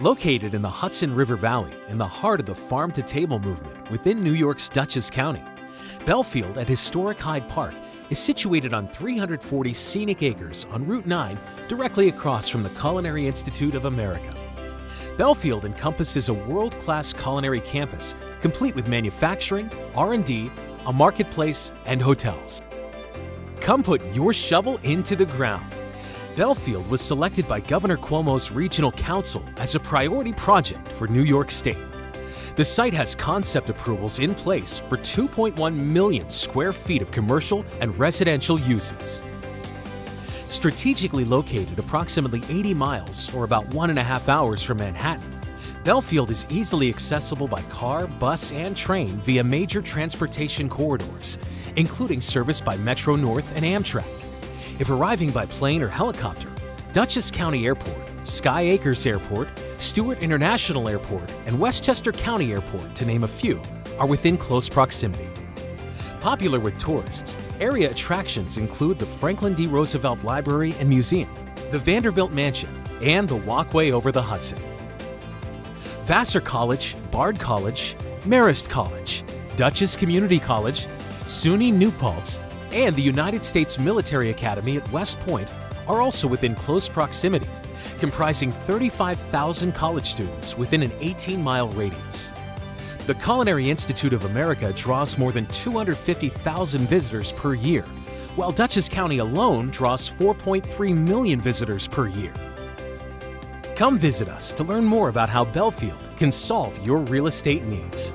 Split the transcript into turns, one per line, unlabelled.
Located in the Hudson River Valley, in the heart of the farm to table movement within New York's Dutchess County, Bellefield at historic Hyde Park is situated on 340 scenic acres on Route 9, directly across from the Culinary Institute of America. Bellefield encompasses a world-class culinary campus, complete with manufacturing, R&D, a marketplace, and hotels. Come put your shovel into the ground. Bellefield was selected by Governor Cuomo's Regional Council as a priority project for New York State. The site has concept approvals in place for 2.1 million square feet of commercial and residential uses. Strategically located approximately 80 miles or about one and a half hours from Manhattan, Bellefield is easily accessible by car, bus, and train via major transportation corridors, including service by Metro North and Amtrak. If arriving by plane or helicopter, Dutchess County Airport, Sky Acres Airport, Stewart International Airport, and Westchester County Airport, to name a few, are within close proximity. Popular with tourists, area attractions include the Franklin D. Roosevelt Library and Museum, the Vanderbilt Mansion, and the Walkway over the Hudson. Vassar College, Bard College, Marist College, Dutchess Community College, SUNY New Paltz, and the United States Military Academy at West Point are also within close proximity, comprising 35,000 college students within an 18 mile radius. The Culinary Institute of America draws more than 250,000 visitors per year, while Dutchess County alone draws 4.3 million visitors per year. Come visit us to learn more about how Bellefield can solve your real estate needs.